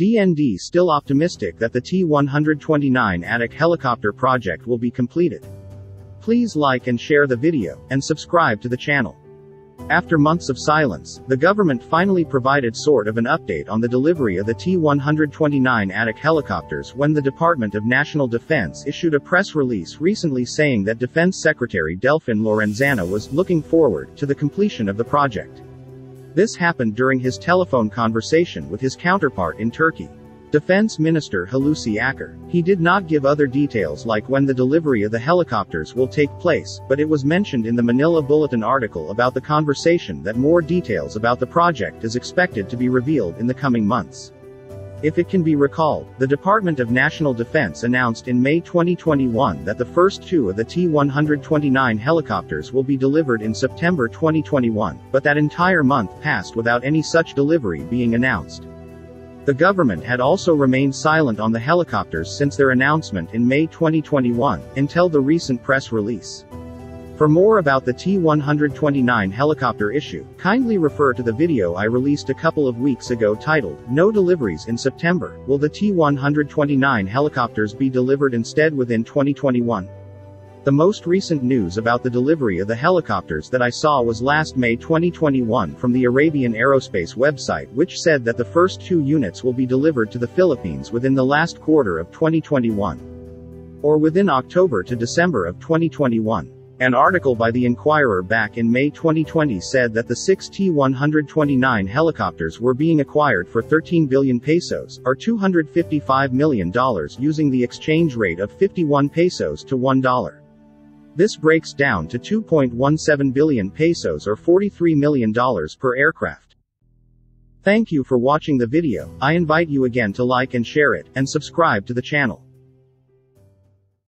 DND still optimistic that the T-129 ATAK helicopter project will be completed. Please like and share the video, and subscribe to the channel. After months of silence, the government finally provided sort of an update on the delivery of the T-129 ATAK helicopters when the Department of National Defense issued a press release recently saying that Defense Secretary Delfin Lorenzana was looking forward to the completion of the project. This happened during his telephone conversation with his counterpart in Turkey. Defense Minister Hulusi Akar. He did not give other details like when the delivery of the helicopters will take place, but it was mentioned in the Manila Bulletin article about the conversation that more details about the project is expected to be revealed in the coming months. If it can be recalled, the Department of National Defense announced in May 2021 that the first two of the T-129 helicopters will be delivered in September 2021, but that entire month passed without any such delivery being announced. The government had also remained silent on the helicopters since their announcement in May 2021, until the recent press release. For more about the T-129 helicopter issue, kindly refer to the video I released a couple of weeks ago titled, No Deliveries in September, Will the T-129 helicopters be delivered instead within 2021? The most recent news about the delivery of the helicopters that I saw was last May 2021 from the Arabian Aerospace website which said that the first two units will be delivered to the Philippines within the last quarter of 2021. Or within October to December of 2021. An article by the Inquirer back in May 2020 said that the six T-129 helicopters were being acquired for 13 billion pesos, or $255 million using the exchange rate of 51 pesos to $1. This breaks down to 2.17 billion pesos or $43 million per aircraft. Thank you for watching the video, I invite you again to like and share it, and subscribe to the channel.